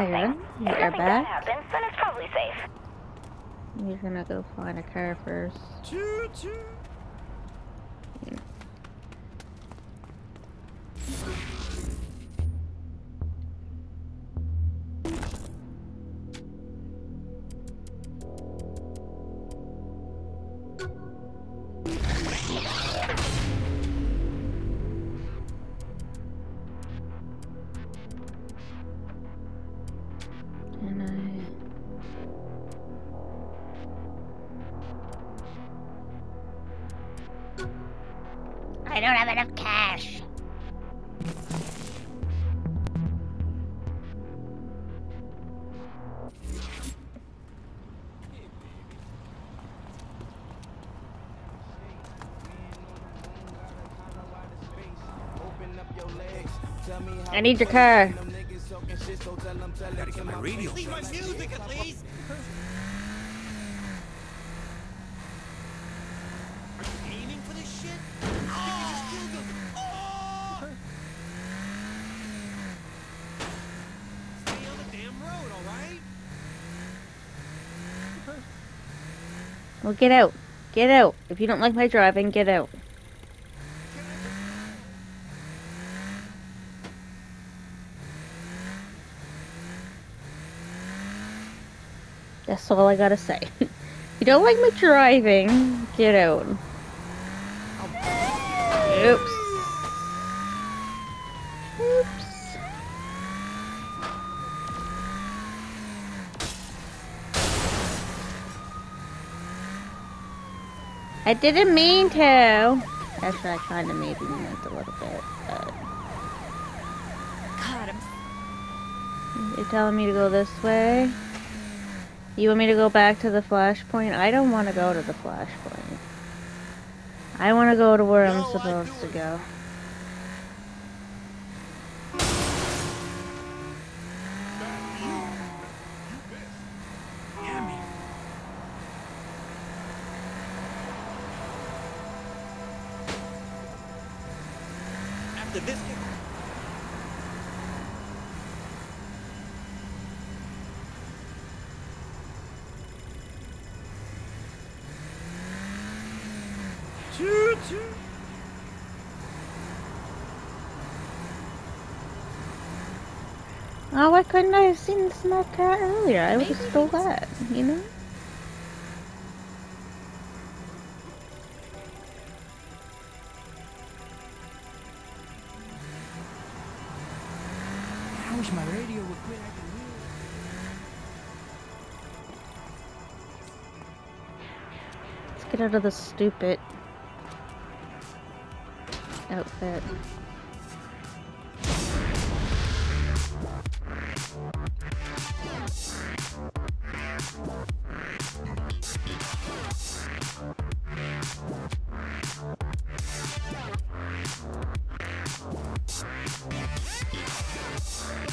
something. Aaron, if you are something does back. then it's probably safe. You're gonna go find a car first. Choo choo. And I don't have enough cash. I need your car. Gotta get my radio. Leave my music at least. Well, get out. Get out. If you don't like my driving, get out. That's all I gotta say. you don't like my driving, get out. Oops. I didn't mean to. Actually, I kind of maybe meant a little bit, but God, I'm you're telling me to go this way. You want me to go back to the flashpoint? I don't want to go to the flashpoint. I want to go to where I'm supposed do to it. go. Oh, why couldn't I have seen the smart car earlier? I would have stole that, you know? I wish my radio would quit acting weird. Let's get out of this stupid outfit.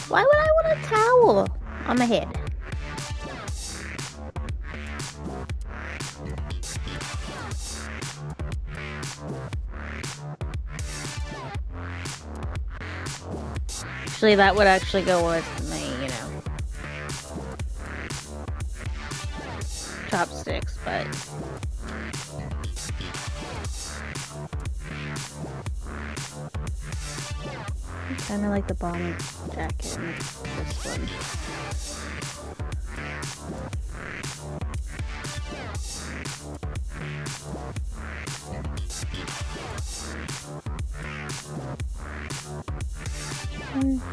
Why would I want a towel on my head? Actually, that would actually go with me, you know. Chopsticks, but. Kind of like the bomber jacket in this one. Mm.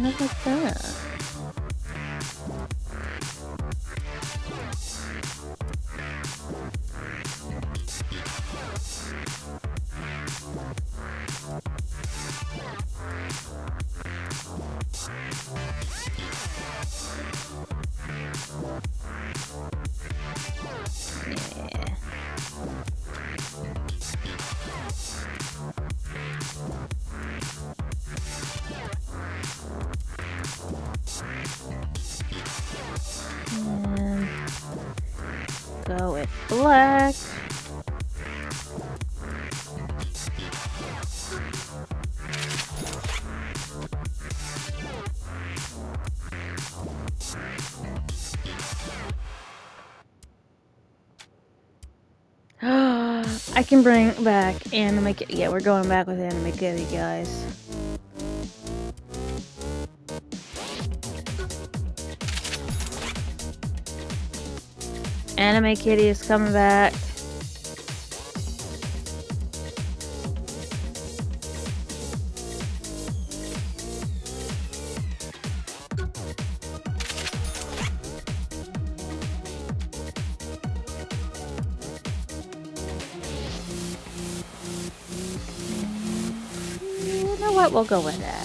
I kind of I can bring back Anime Kitty. Yeah, we're going back with Anime Kitty, guys. Anime Kitty is coming back. We'll go with that.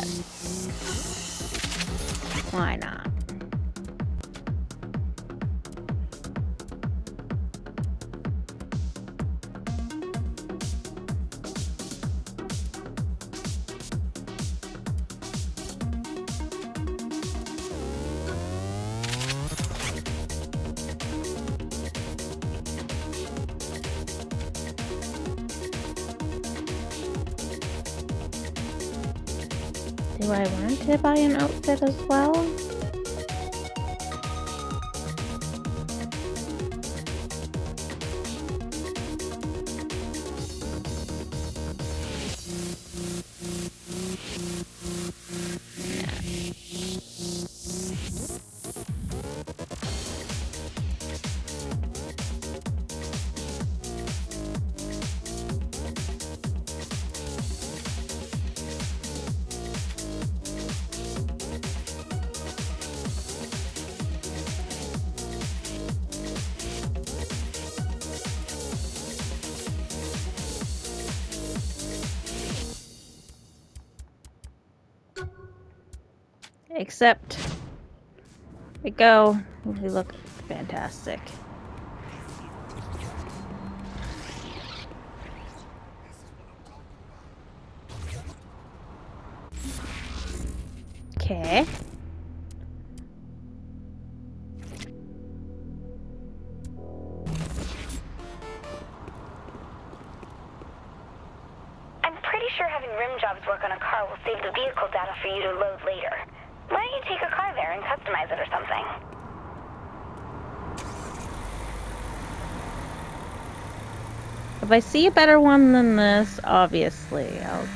I want to buy an outfit as well? Except we go. We look fantastic. Okay. If I see a better one than this, obviously, I'll,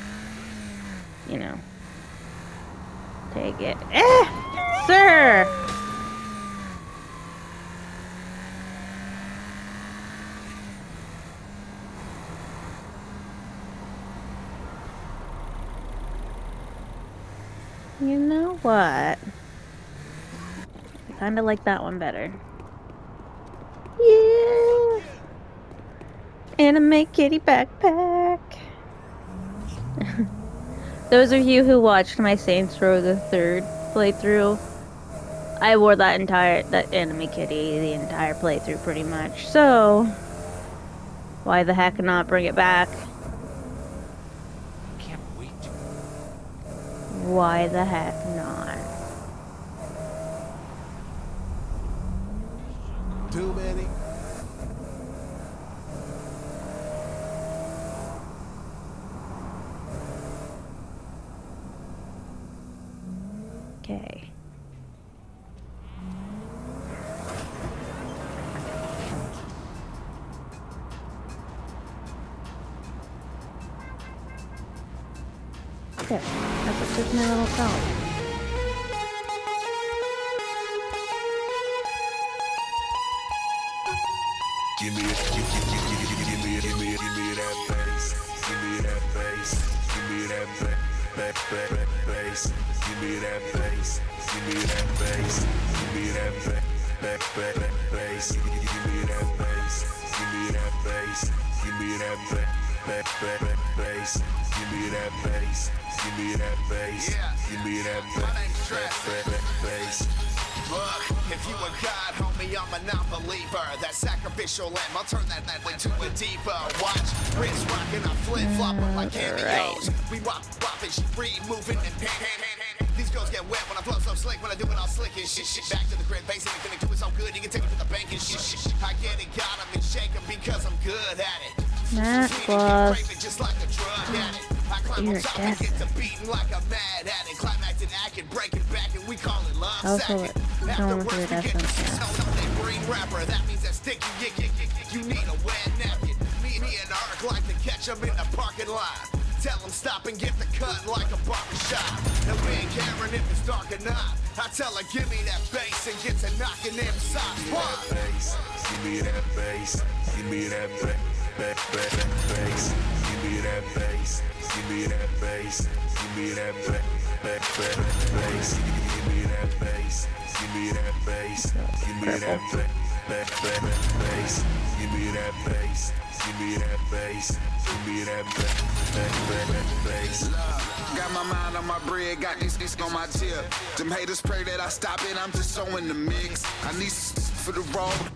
you know, take it. Eh! Sir! You know what? I kind of like that one better. Yeah! Anime kitty backpack. Those of you who watched my Saints Row the third playthrough, I wore that entire that anime kitty the entire playthrough pretty much. So why the heck not bring it back? Can't wait. Why the heck not? Too many. Ba- ba- ba- bass. Give me that bass. Give me that bass. Give me that ba- ba- ba- ba- bass. Give me give me that bass. Give me that bass. Give me that ba- ba- ba- ba- bass. Give me that bass. Give me that bass. Give me that ba- ba- ba- ba- bass. Look, if you a god, homie, I'm a non-believer. That sacrificial lamb, I'll turn that that into a deeper. Watch, wrist rocking, I flip flopping like mm, cameos. We rock, and she free, moving and pan, pan, pan, pan. These girls get wet when I flow so slick. When I do it all slick and shit. shit. Back to the crib, base anything they do it so good. You can take it to the bank and shit. shit. I get it, got 'em and shake 'em because I'm good at it. Matt Sweet and Boss. Also, someone get to yeah. that sticky, you, need a wet napkin. Me, me and Ark like to catch 'em in the parking lot. Tell 'em stop and get the cut like a barber shop. And we ain't caring if it's dark or not. I tell her, give me that bass and get to knocking them socks. Bass. Give me that bass. Give me that ba- ba- ba- ba- bass. Give me that bass. Give me that bass. Give me that ba- ba- ba- bass. Me that bass. Give me that ba- ba- ba- ba- bass. Give me that bass. Give me that bass. Give me that ba- ba- ba- ba- bass. Got my mind on my bread, got this disc on my tip. Them haters pray that I stop it, I'm just so in the mix. I need for the road.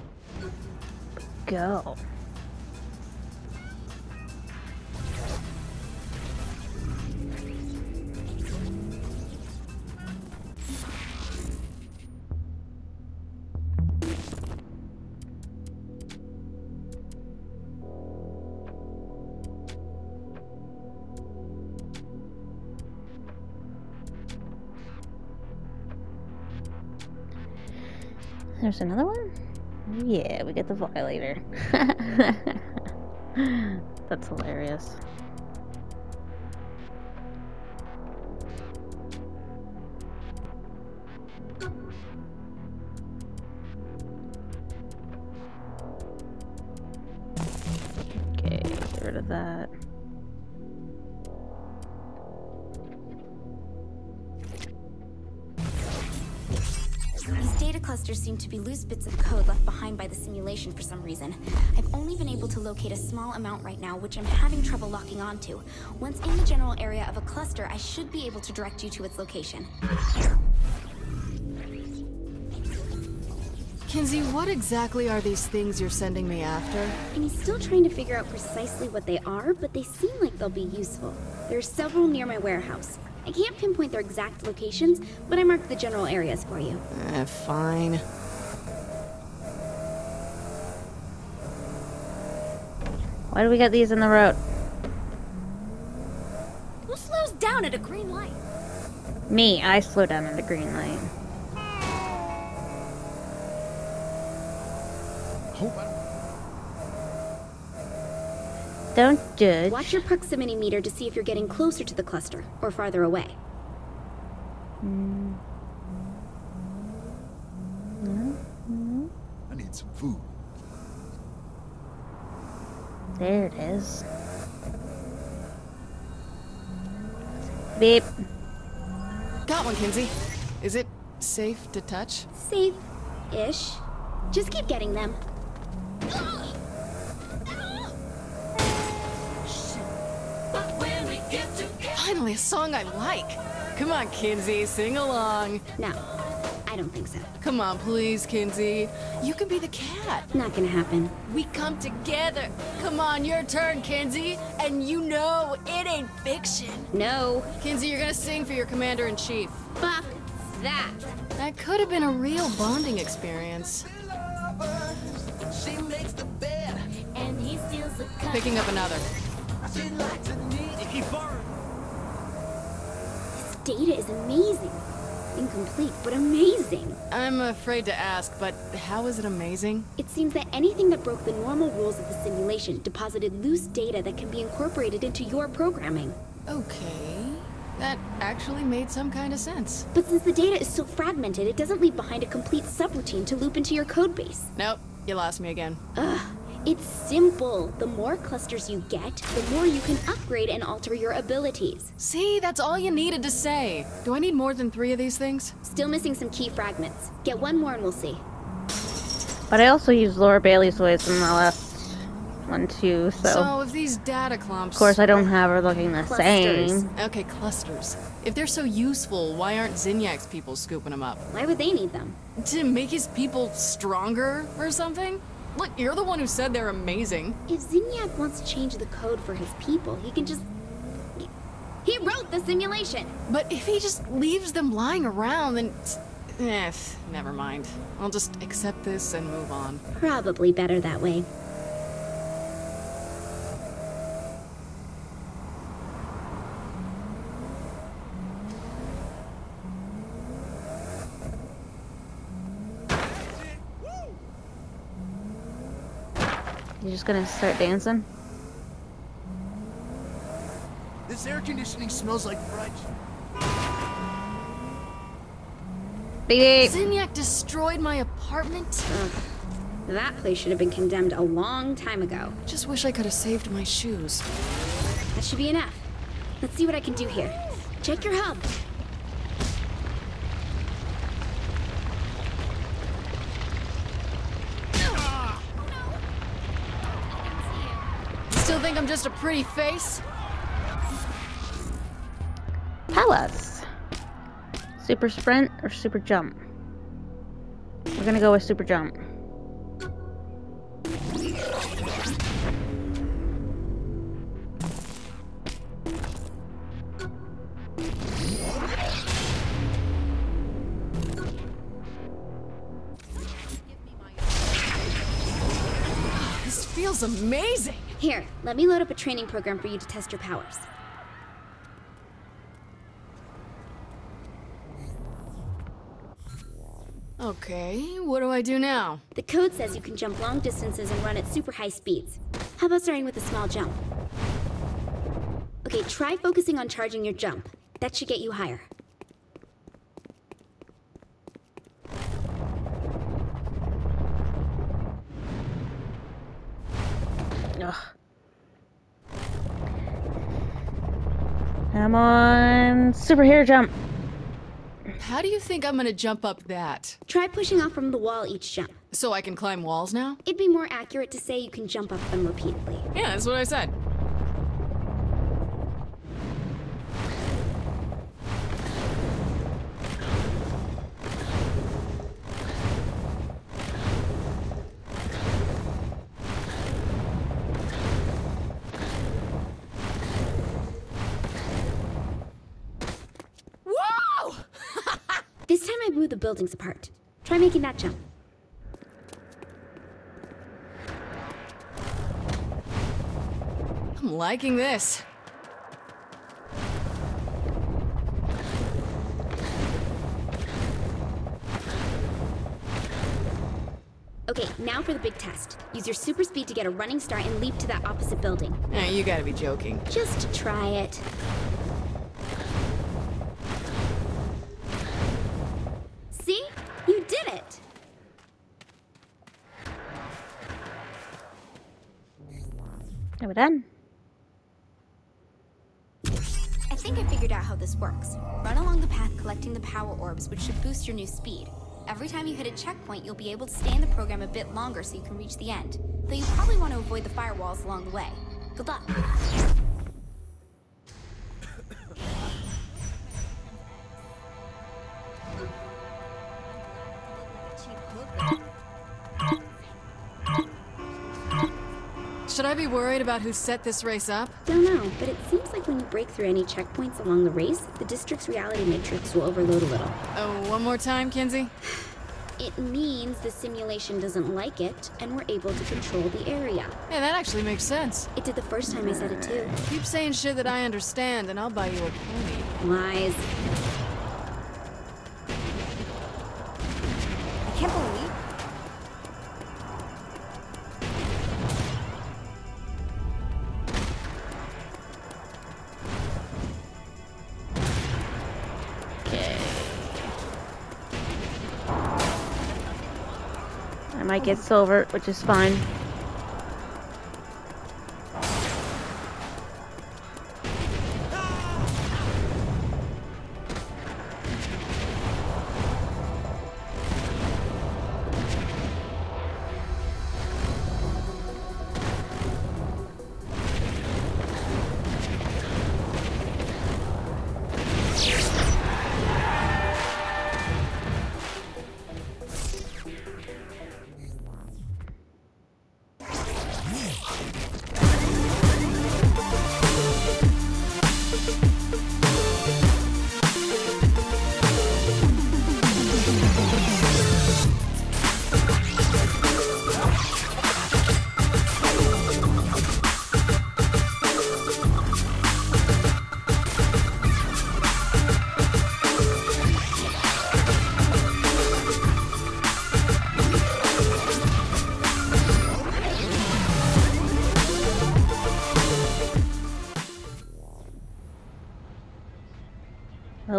Go. There's another one? Yeah, we get the violator. That's hilarious. Be loose bits of code left behind by the simulation for some reason. I've only been able to locate a small amount right now, which I'm having trouble locking onto. Once in the general area of a cluster, I should be able to direct you to its location. Kinzie, what exactly are these things you're sending me after? I'm still trying to figure out precisely what they are, but they seem like they'll be useful. There are several near my warehouse. I can't pinpoint their exact locations, but I marked the general areas for you. Eh, fine. Why do we get these in the road? Who slows down at a green light? Me, I slow down at the green light. Don't judge. Watch your proximity meter to see if you're getting closer to the cluster or farther away. I need some food. There it is. Beep. Got one, Kinzie. Is it safe to touch? Safe-ish. Just keep getting them. Finally, a song I like. Come on, Kinzie, sing along. No, I don't think so. Come on, please, Kinzie. You can be the cat. Not gonna happen. We come together. Come on, your turn, Kinzie. And you know it ain't fiction. No. Kinzie, you're gonna sing for your commander in chief. Fuck that. That could have been a real bonding experience. She makes the bed. And he steals the cup. Picking up another. She likes to knit. This data is amazing. Incomplete, but amazing. I'm afraid to ask, but how is it amazing? It seems that anything that broke the normal rules of the simulation deposited loose data that can be incorporated into your programming. Okay. That actually made some kind of sense. But since the data is so fragmented, it doesn't leave behind a complete subroutine to loop into your codebase. Nope, you lost me again. Ugh. It's simple. The more clusters you get, the more you can upgrade and alter your abilities. See, that's all you needed to say. Do I need more than three of these things? Still missing some key fragments. Get one more and we'll see. But I also used Laura Bailey's voice in the last one too, so, So if these data clumps. of course I don't have her looking the Clusters. same. Okay, clusters. If they're so useful, why aren't Zinyak's people scooping them up? Why would they need them? To make his people stronger or something? Look, you're the one who said they're amazing. If Zinyak wants to change the code for his people, he can just. He wrote the simulation. But if he just leaves them lying around, then. Eh, never mind. I'll just accept this and move on. Probably better that way. You just gonna start dancing? This air conditioning smells like fudge. Beep. Zinyak destroyed my apartment? That place should have been condemned a long time ago. Just wish I could have saved my shoes. That should be enough. Let's see what I can do here. Check your hub. Still think I'm just a pretty face? Tell us. Super sprint or super jump? We're gonna go with super jump. This feels amazing! Here, let me load up a training program for you to test your powers. Okay, what do I do now? The code says you can jump long distances and run at super high speeds. How about starting with a small jump? Okay, try focusing on charging your jump. That should get you higher. Ugh. Come on, superhero jump. How do you think I'm gonna jump up that? Try pushing off from the wall each jump. So I can climb walls now? It'd be more accurate to say you can jump up them repeatedly. Yeah, that's what I said. This time I blew the buildings apart. Try making that jump. I'm liking this. Okay, now for the big test. Use your super speed to get a running start and leap to that opposite building. Eh, you gotta be joking. Just try it. Are done? I think I figured out how this works. Run along the path collecting the power orbs, which should boost your new speed. Every time you hit a checkpoint, you'll be able to stay in the program a bit longer so you can reach the end. Though you probably want to avoid the firewalls along the way. Good luck. Worried about who set this race up? Don't know, but it seems like when you break through any checkpoints along the race, the district's reality matrix will overload a little. Oh, one more time, Kinzie? It means the simulation doesn't like it, and we're able to control the area. Yeah, that actually makes sense. It did the first time I said it too. Keep saying shit that I understand, and I'll buy you a pony. Lies. Get silver, which is fine.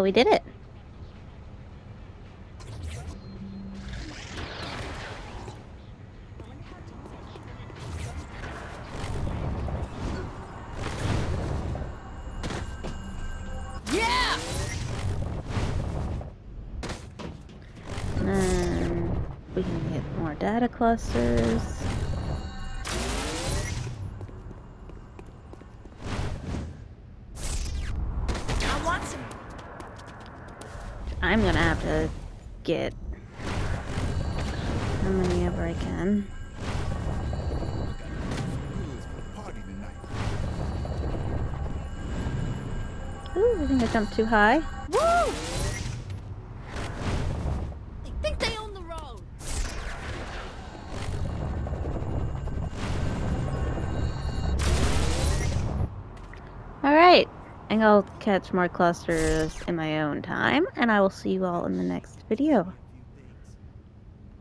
We did it. Yeah! And then we can get more data clusters. I'm gonna have to get how many ever I can. Ooh, I think I jumped too high. Woo! I'll catch more clusters in my own time, and I will see you all in the next video.